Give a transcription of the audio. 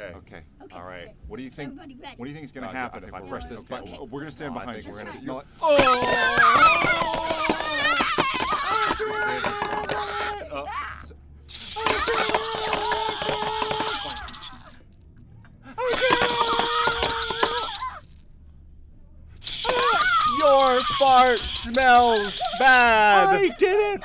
Okay. Okay. All right. What do you think? What do you think is gonna uh, happen I if I press this button? okay. We're going to stand No, behind you. we're gonna- it. Oh! Your fart smells bad. I did it!